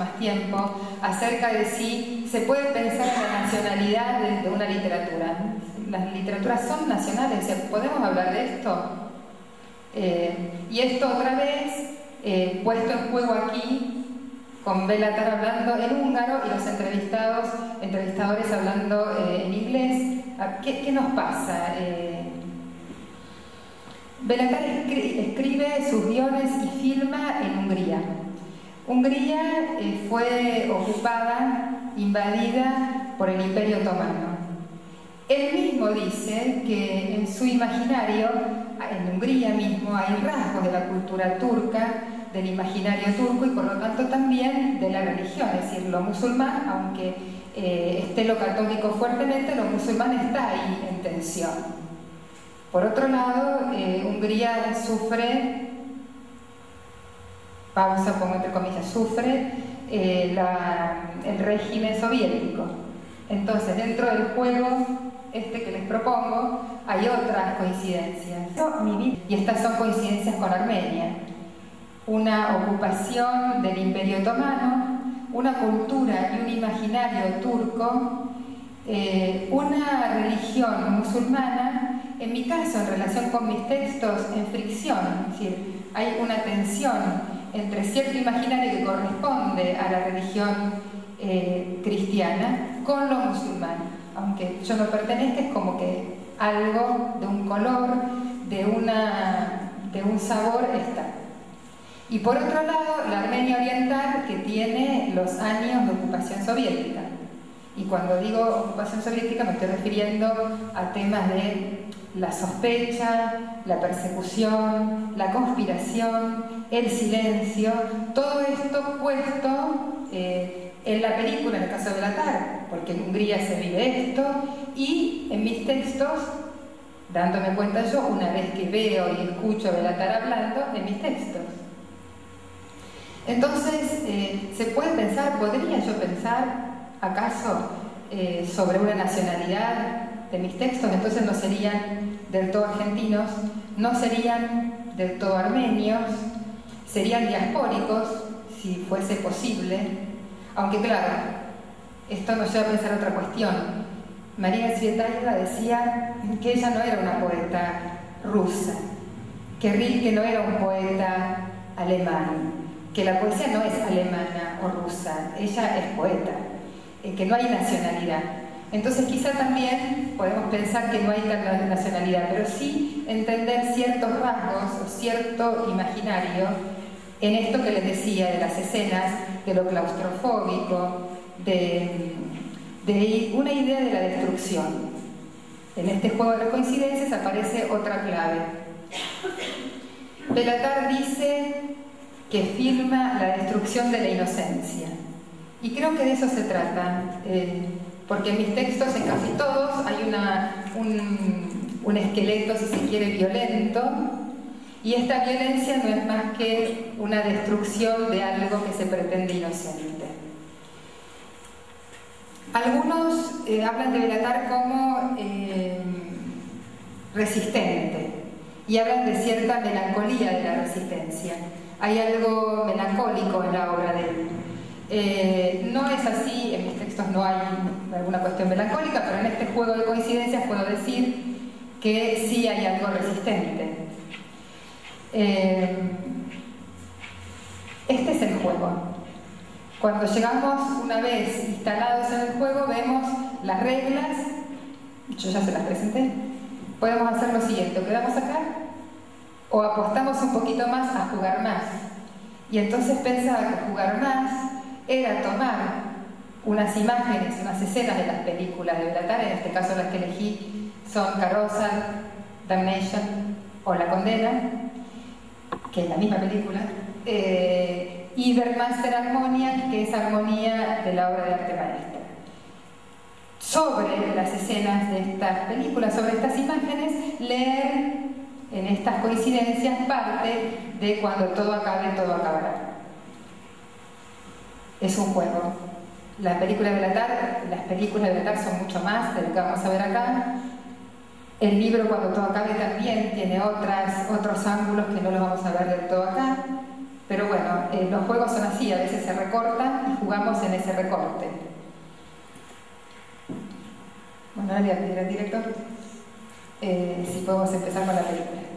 más tiempo, acerca de si se puede pensar en la nacionalidad de, una literatura. Las literaturas son nacionales, ¿podemos hablar de esto? Eh, y esto otra vez, eh, puesto en juego aquí, con Belatar hablando en húngaro y los entrevistados, entrevistadores hablando eh, en inglés. ¿Qué, ¿Qué, nos pasa? Belatar escribe sus guiones y filma. Hungría eh, fue ocupada, invadida por el Imperio Otomano. Él mismo dice que en su imaginario, en Hungría mismo, hay rasgos de la cultura turca, del imaginario turco y por lo tanto también de la religión, es decir, lo musulmán, aunque eh, esté lo católico fuertemente, lo musulmán está ahí en tensión. Por otro lado, eh, Hungría sufre, pausa, pongo entre comillas, sufre eh, el régimen soviético. Entonces, dentro del juego este que les propongo, hay otras coincidencias. Y estas son coincidencias con Armenia. Una ocupación del Imperio Otomano, una cultura y un imaginario turco, eh, una religión musulmana en mi caso, en relación con mis textos, en fricción, es decir, hay una tensión entre cierto imaginario que corresponde a la religión eh, cristiana con lo musulmán. Aunque yo no pertenezca, es como que algo de un color, de, una, de un sabor está. Y por otro lado, la Armenia Oriental, que tiene los años de ocupación soviética. Y cuando digo ocupación soviética me estoy refiriendo a temas de la sospecha, la persecución, la conspiración, el silencio, todo esto puesto eh, en la película, en el caso de Latar, porque en Hungría se vive esto, y en mis textos, dándome cuenta yo, una vez que veo y escucho a Belatar hablando, en mis textos. Entonces, eh, se puede pensar, podría yo pensar, acaso, eh, sobre una nacionalidad de mis textos, entonces no serían del todo argentinos, no serían del todo armenios, serían diaspóricos, si fuese posible, aunque claro, esto nos lleva a pensar otra cuestión. María Tsvetaeva decía que ella no era una poeta rusa, que Rilke no era un poeta alemán, que la poesía no es alemana o rusa, ella es poeta, eh, que no hay nacionalidad. Entonces quizá también podemos pensar que no hay tal nacionalidad, pero sí entender ciertos rasgos o cierto imaginario en esto que les decía de las escenas, de lo claustrofóbico, de, una idea de la destrucción. En este juego de las coincidencias aparece otra clave. Belatar dice que filma la destrucción de la inocencia. Y creo que de eso se trata. Eh, porque en mis textos, en casi todos, hay un, esqueleto, si se quiere, violento, y esta violencia no es más que una destrucción de algo que se pretende inocente. Algunos eh, hablan de Belatar como eh, resistente y hablan de cierta melancolía de la resistencia. Hay algo melancólico en la obra de él. Eh, no es así, en mis no hay alguna cuestión melancólica, pero en este juego de coincidencias puedo decir que sí hay algo resistente. Eh, este es el juego. Cuando llegamos una vez instalados en el juego, vemos las reglas, yo ya se las presenté, podemos hacer lo siguiente, quedamos acá o apostamos un poquito más a jugar más. Y entonces pensaba que jugar más era tomar unas imágenes, unas escenas de las películas de Belatar, en este caso las que elegí son Carousel, Damnation o La Condena, que es la misma película, eh, y Vermaster Armonia, que es armonía de la obra de arte maestra. Sobre las escenas de estas películas, sobre estas imágenes, leer en estas coincidencias parte de cuando todo acabe, todo acabará es un juego. La película de la TAR, las películas de la TAR son mucho más de lo que vamos a ver acá. El libro, cuando todo acabe, también tiene otras, otros ángulos que no los vamos a ver del todo acá. Pero bueno, eh, los juegos son así, a veces se recortan y jugamos en ese recorte. Bueno, le voy a pedir al director eh, si podemos empezar con la película.